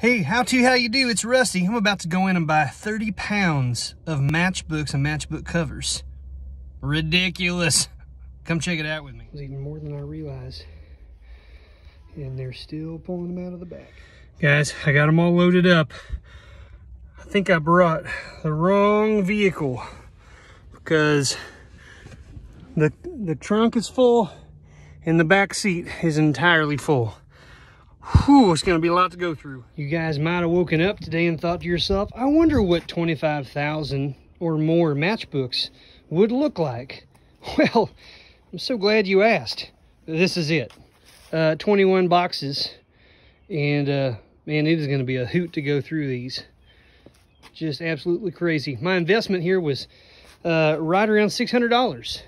Hey, how to, how you do? It's Rusty. I'm about to go in and buy 30 pounds of matchbooks and matchbook covers. Ridiculous. Come check it out with me. It was even more than I realized. And they're still pulling them out of the back. Guys, I got them all loaded up. I think I brought the wrong vehicle because the, the trunk is full and the back seat is entirely full. Whew, it's gonna be a lot to go through. You guys might have woken up today and thought to yourself, I wonder what 25,000 or more matchbooks would look like. Well, I'm so glad you asked. This is it. Uh, 21 boxes. And uh, man, it is gonna be a hoot to go through these. Just absolutely crazy. My investment here was uh, right around $600.